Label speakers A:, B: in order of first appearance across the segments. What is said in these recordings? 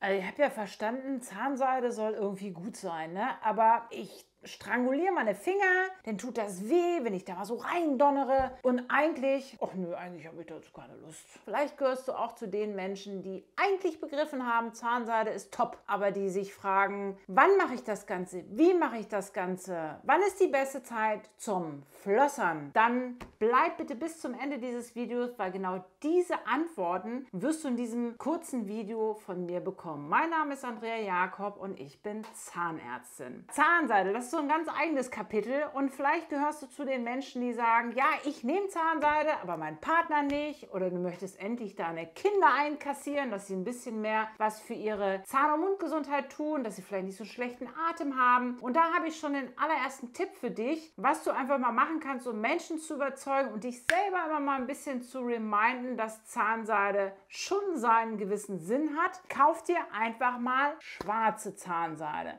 A: Also ich habe ja verstanden, Zahnseide soll irgendwie gut sein, ne? Aber ich stranguliere meine Finger, dann tut das weh, wenn ich da mal so reindonnere. Und eigentlich, ach nö, eigentlich habe ich dazu keine Lust. Vielleicht gehörst du auch zu den Menschen, die eigentlich begriffen haben, Zahnseide ist top, aber die sich fragen, wann mache ich das Ganze? Wie mache ich das Ganze? Wann ist die beste Zeit zum Flossern? Dann bleib bitte bis zum Ende dieses Videos, weil genau diese Antworten wirst du in diesem kurzen Video von mir bekommen. Mein Name ist Andrea Jakob und ich bin Zahnärztin. Zahnseide, das ist so ein ganz eigenes Kapitel und vielleicht gehörst du zu den Menschen, die sagen, ja, ich nehme Zahnseide, aber mein Partner nicht oder du möchtest endlich deine Kinder einkassieren, dass sie ein bisschen mehr was für ihre Zahn- und Mundgesundheit tun, dass sie vielleicht nicht so schlechten Atem haben. Und da habe ich schon den allerersten Tipp für dich, was du einfach mal machen kannst, um Menschen zu überzeugen und dich selber immer mal ein bisschen zu reminden, dass Zahnseide schon seinen gewissen Sinn hat. Kauf dir einfach mal schwarze Zahnseide.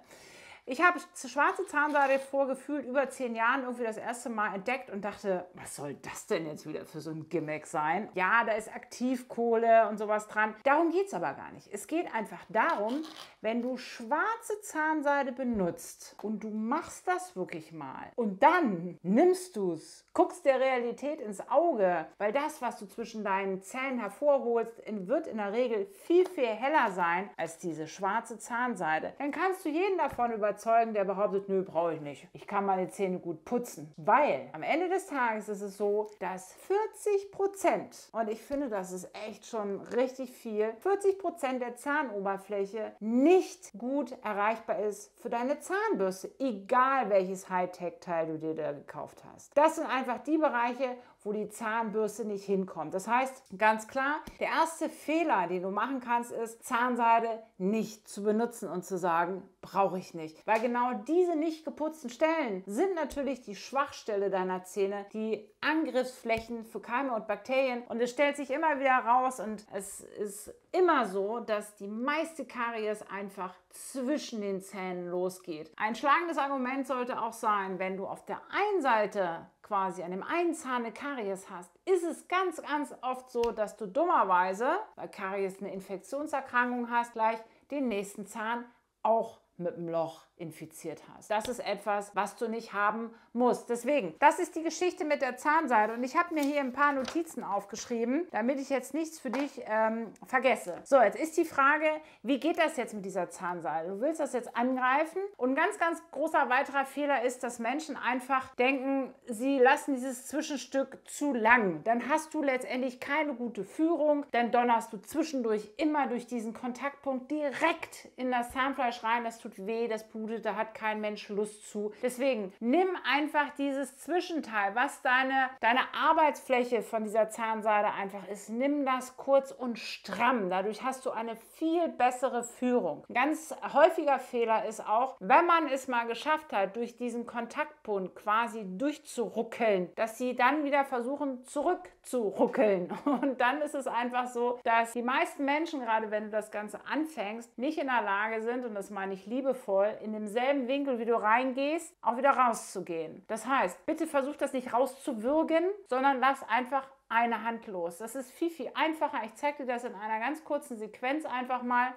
A: Ich habe schwarze Zahnseide vor gefühlt über zehn Jahren irgendwie das erste Mal entdeckt und dachte, was soll das denn jetzt wieder für so ein Gimmick sein? Ja, da ist Aktivkohle und sowas dran. Darum geht es aber gar nicht. Es geht einfach darum, wenn du schwarze Zahnseide benutzt und du machst das wirklich mal und dann nimmst du es, guckst der Realität ins Auge, weil das, was du zwischen deinen Zähnen hervorholst, wird in der Regel viel, viel heller sein als diese schwarze Zahnseide. Dann kannst du jeden davon überzeugen, überzeugen, der behauptet, nö, brauche ich nicht. Ich kann meine Zähne gut putzen. Weil am Ende des Tages ist es so, dass 40 Prozent, und ich finde, das ist echt schon richtig viel, 40 Prozent der Zahnoberfläche nicht gut erreichbar ist für deine Zahnbürste, egal welches Hightech-Teil du dir da gekauft hast. Das sind einfach die Bereiche, wo die Zahnbürste nicht hinkommt. Das heißt, ganz klar, der erste Fehler, den du machen kannst, ist, Zahnseide nicht zu benutzen und zu sagen, brauche ich nicht. Weil genau diese nicht geputzten Stellen sind natürlich die Schwachstelle deiner Zähne, die Angriffsflächen für Keime und Bakterien. Und es stellt sich immer wieder raus und es ist immer so, dass die meiste Karies einfach zwischen den Zähnen losgeht. Ein schlagendes Argument sollte auch sein, wenn du auf der einen Seite quasi an dem einen Zahn eine Karies hast, ist es ganz, ganz oft so, dass du dummerweise, weil Karies eine Infektionserkrankung hast, gleich den nächsten Zahn auch mit dem Loch infiziert hast. Das ist etwas, was du nicht haben musst. Deswegen, das ist die Geschichte mit der Zahnseide und ich habe mir hier ein paar Notizen aufgeschrieben, damit ich jetzt nichts für dich ähm, vergesse. So, jetzt ist die Frage, wie geht das jetzt mit dieser Zahnseide? Du willst das jetzt angreifen und ein ganz, ganz großer weiterer Fehler ist, dass Menschen einfach denken, sie lassen dieses Zwischenstück zu lang. Dann hast du letztendlich keine gute Führung, dann donnerst du zwischendurch immer durch diesen Kontaktpunkt direkt in das Zahnfleisch rein. Das tut weh, das blutet da hat kein Mensch Lust zu. Deswegen nimm einfach dieses Zwischenteil, was deine, deine Arbeitsfläche von dieser Zahnseide einfach ist. Nimm das kurz und stramm. Dadurch hast du eine viel bessere Führung. Ein ganz häufiger Fehler ist auch, wenn man es mal geschafft hat, durch diesen Kontaktpunkt quasi durchzuruckeln, dass sie dann wieder versuchen zurückzuruckeln. Und dann ist es einfach so, dass die meisten Menschen, gerade wenn du das Ganze anfängst, nicht in der Lage sind, und das meine ich liebevoll, in demselben Winkel, wie du reingehst, auch wieder rauszugehen. Das heißt, bitte versuch das nicht rauszuwürgen, sondern lass einfach eine Hand los. Das ist viel, viel einfacher. Ich zeige dir das in einer ganz kurzen Sequenz einfach mal.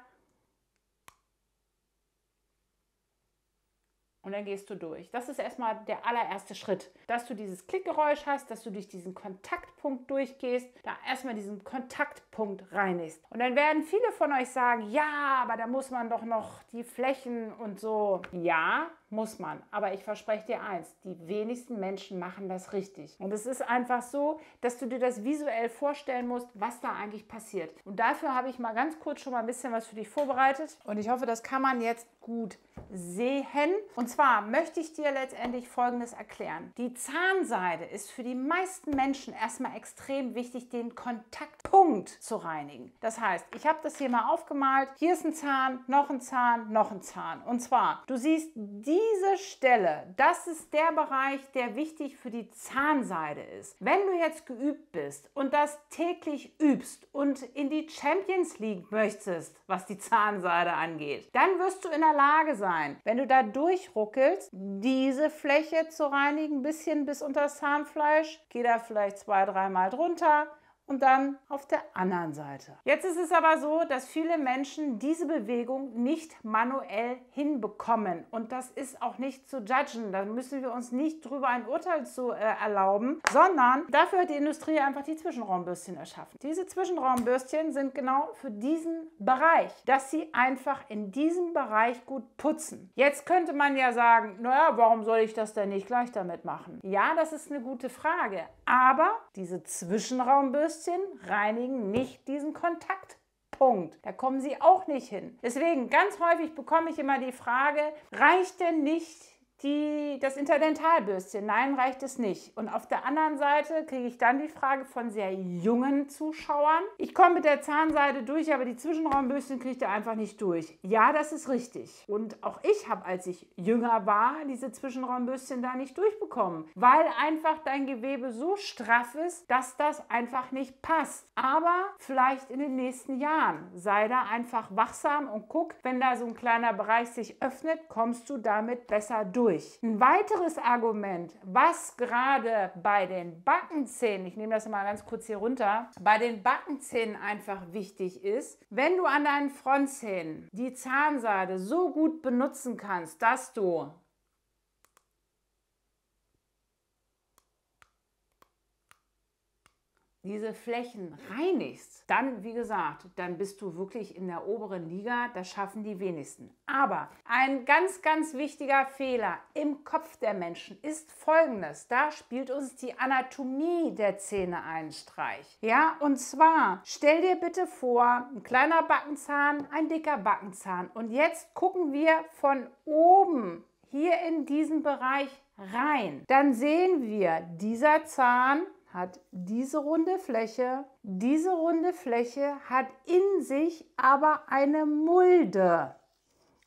A: Und dann gehst du durch. Das ist erstmal der allererste Schritt, dass du dieses Klickgeräusch hast, dass du durch diesen Kontaktpunkt durchgehst, da erstmal diesen Kontaktpunkt reinigst. Und dann werden viele von euch sagen, ja, aber da muss man doch noch die Flächen und so. Ja, muss man. Aber ich verspreche dir eins, die wenigsten Menschen machen das richtig. Und es ist einfach so, dass du dir das visuell vorstellen musst, was da eigentlich passiert. Und dafür habe ich mal ganz kurz schon mal ein bisschen was für dich vorbereitet. Und ich hoffe, das kann man jetzt gut sehen. Und zwar möchte ich dir letztendlich Folgendes erklären. Die Zahnseide ist für die meisten Menschen erstmal extrem wichtig, den Kontaktpunkt zu reinigen. Das heißt, ich habe das hier mal aufgemalt. Hier ist ein Zahn, noch ein Zahn, noch ein Zahn. Und zwar, du siehst die diese Stelle, das ist der Bereich, der wichtig für die Zahnseide ist. Wenn du jetzt geübt bist und das täglich übst und in die Champions League möchtest, was die Zahnseide angeht, dann wirst du in der Lage sein, wenn du da durchruckelst, diese Fläche zu reinigen, ein bisschen bis unter das Zahnfleisch, geh da vielleicht zwei, dreimal drunter und dann auf der anderen Seite. Jetzt ist es aber so, dass viele Menschen diese Bewegung nicht manuell hinbekommen und das ist auch nicht zu judgen. Da müssen wir uns nicht drüber ein Urteil zu äh, erlauben, sondern dafür hat die Industrie einfach die Zwischenraumbürstchen erschaffen. Diese Zwischenraumbürstchen sind genau für diesen Bereich, dass sie einfach in diesem Bereich gut putzen. Jetzt könnte man ja sagen, naja, warum soll ich das denn nicht gleich damit machen? Ja, das ist eine gute Frage, aber diese Zwischenraumbürstchen reinigen nicht diesen Kontakt. Punkt. Da kommen sie auch nicht hin. Deswegen, ganz häufig bekomme ich immer die Frage, reicht denn nicht die, das Interdentalbürstchen. Nein, reicht es nicht. Und auf der anderen Seite kriege ich dann die Frage von sehr jungen Zuschauern. Ich komme mit der Zahnseide durch, aber die Zwischenraumbürstchen kriege ich einfach nicht durch. Ja, das ist richtig. Und auch ich habe, als ich jünger war, diese Zwischenraumbürstchen da nicht durchbekommen, weil einfach dein Gewebe so straff ist, dass das einfach nicht passt. Aber vielleicht in den nächsten Jahren. Sei da einfach wachsam und guck, wenn da so ein kleiner Bereich sich öffnet, kommst du damit besser durch durch. Ein weiteres Argument, was gerade bei den Backenzähnen, ich nehme das mal ganz kurz hier runter, bei den Backenzähnen einfach wichtig ist, wenn du an deinen Frontzähnen die Zahnseide so gut benutzen kannst, dass du diese Flächen reinigst, dann, wie gesagt, dann bist du wirklich in der oberen Liga. Das schaffen die wenigsten. Aber ein ganz, ganz wichtiger Fehler im Kopf der Menschen ist folgendes. Da spielt uns die Anatomie der Zähne einen Streich. Ja, und zwar stell dir bitte vor, ein kleiner Backenzahn, ein dicker Backenzahn. Und jetzt gucken wir von oben hier in diesen Bereich rein. Dann sehen wir, dieser Zahn hat diese runde Fläche. Diese runde Fläche hat in sich aber eine Mulde.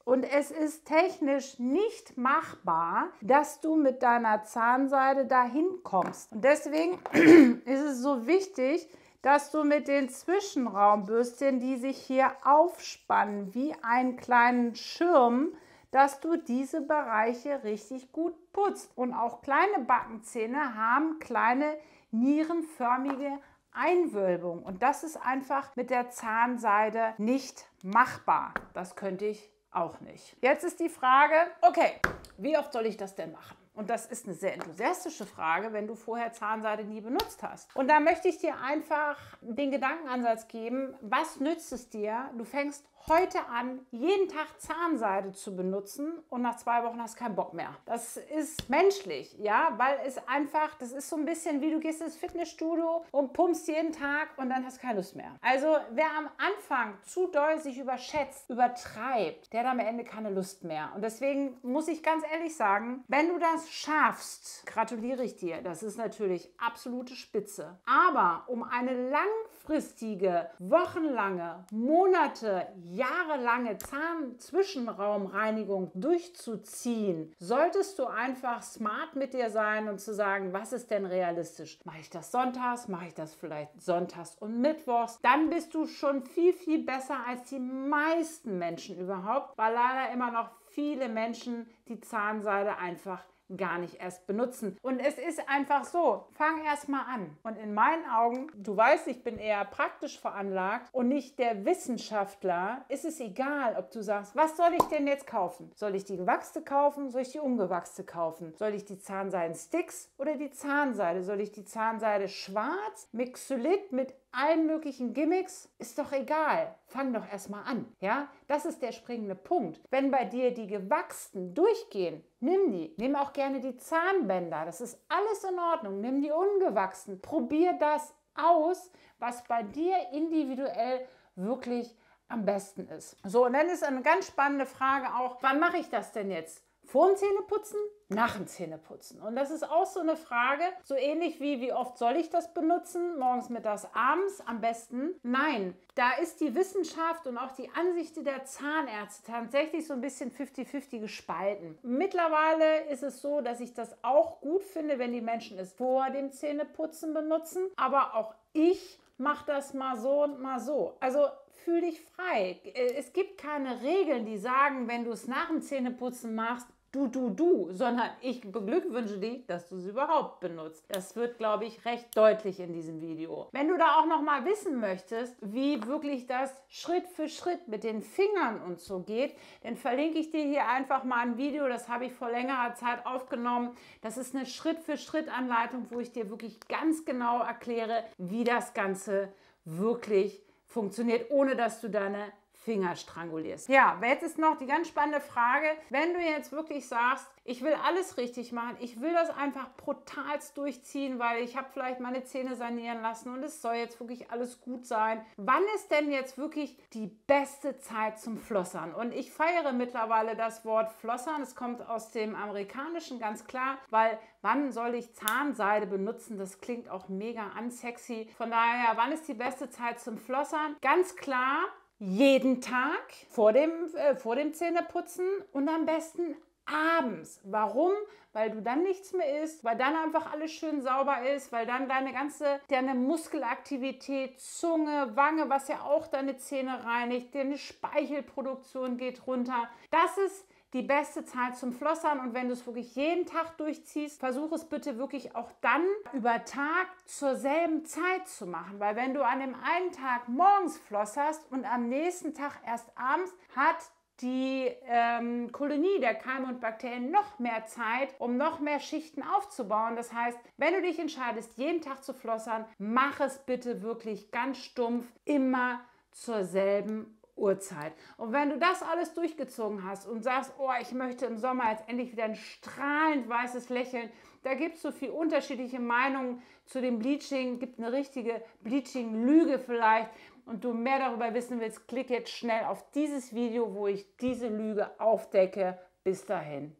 A: Und es ist technisch nicht machbar, dass du mit deiner Zahnseide dahin kommst. Und deswegen ist es so wichtig, dass du mit den Zwischenraumbürstchen, die sich hier aufspannen wie einen kleinen Schirm, dass du diese Bereiche richtig gut putzt. Und auch kleine Backenzähne haben kleine nierenförmige Einwölbung. Und das ist einfach mit der Zahnseide nicht machbar. Das könnte ich auch nicht. Jetzt ist die Frage, okay, wie oft soll ich das denn machen? Und das ist eine sehr enthusiastische Frage, wenn du vorher Zahnseide nie benutzt hast. Und da möchte ich dir einfach den Gedankenansatz geben, was nützt es dir? Du fängst heute an, jeden Tag Zahnseide zu benutzen und nach zwei Wochen hast du keinen Bock mehr. Das ist menschlich, ja, weil es einfach, das ist so ein bisschen wie du gehst ins Fitnessstudio und pumpst jeden Tag und dann hast du keine Lust mehr. Also wer am Anfang zu doll sich überschätzt, übertreibt, der hat am Ende keine Lust mehr. Und deswegen muss ich ganz ehrlich sagen, wenn du das schaffst, gratuliere ich dir. Das ist natürlich absolute Spitze. Aber um eine langfristige, wochenlange, Monate, jahrelange Zahnzwischenraumreinigung durchzuziehen, solltest du einfach smart mit dir sein und zu sagen, was ist denn realistisch? Mache ich das sonntags? Mache ich das vielleicht sonntags und mittwochs? Dann bist du schon viel, viel besser als die meisten Menschen überhaupt, weil leider immer noch viele Menschen die Zahnseide einfach gar nicht erst benutzen. Und es ist einfach so, fang erst mal an. Und in meinen Augen, du weißt, ich bin eher praktisch veranlagt und nicht der Wissenschaftler, ist es egal, ob du sagst, was soll ich denn jetzt kaufen? Soll ich die gewachste kaufen? Soll ich die ungewachste kaufen? Soll ich die Zahnseiden-Sticks oder die Zahnseide? Soll ich die Zahnseide schwarz mit Xylit mit allen möglichen Gimmicks, ist doch egal. Fang doch erstmal an. Ja, das ist der springende Punkt. Wenn bei dir die gewachsten durchgehen, nimm die. Nimm auch gerne die Zahnbänder. Das ist alles in Ordnung. Nimm die ungewachsen. Probier das aus, was bei dir individuell wirklich am besten ist. So, und dann ist eine ganz spannende Frage auch, wann mache ich das denn jetzt? Vor dem Zähneputzen, nach dem Zähneputzen. Und das ist auch so eine Frage, so ähnlich wie, wie oft soll ich das benutzen? Morgens, mittags, abends am besten? Nein, da ist die Wissenschaft und auch die Ansicht der Zahnärzte tatsächlich so ein bisschen 50-50 gespalten. Mittlerweile ist es so, dass ich das auch gut finde, wenn die Menschen es vor dem Zähneputzen benutzen. Aber auch ich mache das mal so und mal so. Also fühl dich frei. Es gibt keine Regeln, die sagen, wenn du es nach dem Zähneputzen machst, du, du, du, sondern ich beglückwünsche dich, dass du sie überhaupt benutzt. Das wird, glaube ich, recht deutlich in diesem Video. Wenn du da auch noch mal wissen möchtest, wie wirklich das Schritt für Schritt mit den Fingern und so geht, dann verlinke ich dir hier einfach mal ein Video, das habe ich vor längerer Zeit aufgenommen. Das ist eine Schritt für Schritt Anleitung, wo ich dir wirklich ganz genau erkläre, wie das Ganze wirklich funktioniert, ohne dass du deine Finger strangulierst. Ja, jetzt ist noch die ganz spannende Frage, wenn du jetzt wirklich sagst, ich will alles richtig machen, ich will das einfach brutalst durchziehen, weil ich habe vielleicht meine Zähne sanieren lassen und es soll jetzt wirklich alles gut sein. Wann ist denn jetzt wirklich die beste Zeit zum Flossern? Und ich feiere mittlerweile das Wort Flossern. Es kommt aus dem Amerikanischen ganz klar, weil wann soll ich Zahnseide benutzen? Das klingt auch mega unsexy. Von daher, wann ist die beste Zeit zum Flossern? Ganz klar, jeden Tag vor dem, äh, vor dem Zähneputzen und am besten abends. Warum? Weil du dann nichts mehr isst, weil dann einfach alles schön sauber ist, weil dann deine ganze deine Muskelaktivität, Zunge, Wange, was ja auch deine Zähne reinigt, deine Speichelproduktion geht runter. Das ist die beste Zeit zum Flossern und wenn du es wirklich jeden Tag durchziehst, versuch es bitte wirklich auch dann über Tag zur selben Zeit zu machen, weil wenn du an dem einen Tag morgens flosserst und am nächsten Tag erst abends, hat die ähm, Kolonie der Keime und Bakterien noch mehr Zeit, um noch mehr Schichten aufzubauen. Das heißt, wenn du dich entscheidest, jeden Tag zu flossern, mach es bitte wirklich ganz stumpf, immer zur selben Uhrzeit. Und wenn du das alles durchgezogen hast und sagst, oh, ich möchte im Sommer jetzt endlich wieder ein strahlend weißes Lächeln, da gibt es so viele unterschiedliche Meinungen zu dem Bleaching, gibt eine richtige Bleaching-Lüge vielleicht und du mehr darüber wissen willst, klick jetzt schnell auf dieses Video, wo ich diese Lüge aufdecke. Bis dahin.